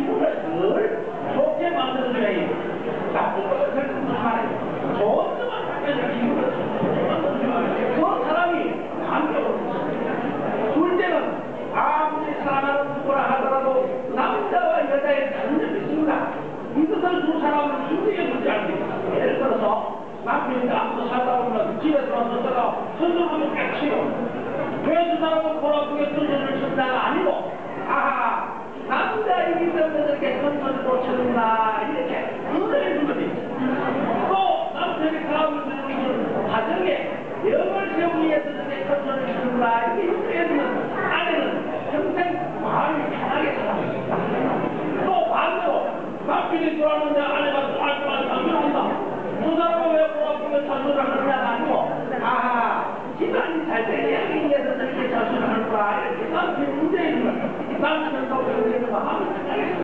친구를 좋게 만들어줘야 나쁜 것을 그 둘째는 아무리 사람을 구하더라도 남자와 여자의 강력이 있습니다. 이것을 두 사람을 순리해 묻지 않는 예를 들어서 남편이 아무도 살다 보면 집에 들어서다가 손을 하면 깍치요. 영을 세우기 위해서 천천히 주는가 이게 있어야지만 아내는 평생 마음이 편하게 살아요. 또 반대로 남편이 돌아오는데 아내가 살만 남겨놓는다. 무사람은 왜 고맙으면 자수를 하느냐가 아니고 아 집안이 잘 되게 위해서 저렇게 자수를 하는 거야. 이렇게 남편이 문제인 거야. 남편은 또 문제인 거 하면